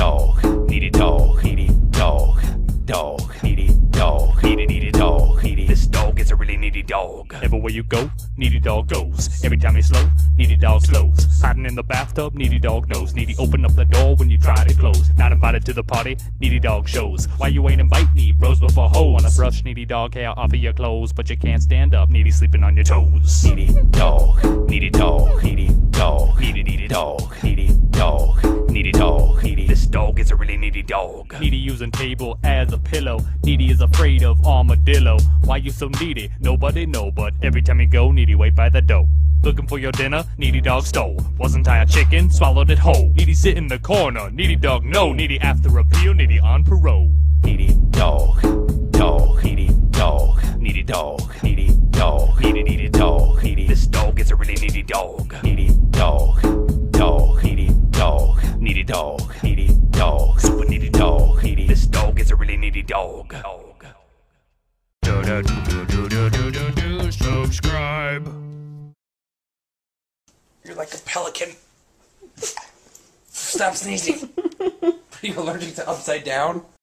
dog, needy dog, needy dog, dog, needy dog, needy needy dog, needy. This dog is a really needy dog. Everywhere you go, needy dog goes. Every time he's slow, needy dog slows. Hiding in the bathtub, needy dog knows. Needy open up the door when you try to close. Not invited to the party, needy dog shows. Why you ain't invite me, bros before hoes. Wanna brush needy dog hair off of your clothes, but you can't stand up, needy sleeping on your toes. Needy dog, needy dog, needy dog, needy needy dog, needy dog, needy dog, needy. This dog is a really needy dog. Needy using table as a pillow. Needy is afraid of armadillo. Why you so needy? Nobody know, but every time you go, needy wait by the door. Looking for your dinner, needy dog stole. Wasn't I a chicken? Swallowed it whole. Needy sit in the corner, needy dog no. Needy after appeal, needy on parole. Needy dog, dog, needy dog, needy dog, needy dog, needy needy dog, needy. This dog is a really needy dog. Needy dog, dog, needy dog, super needy dog, needy. This dog is a really needy dog. Dog. Do do do do do do do do subscribe. You're like a pelican. Stop sneezing. Are you allergic to upside down?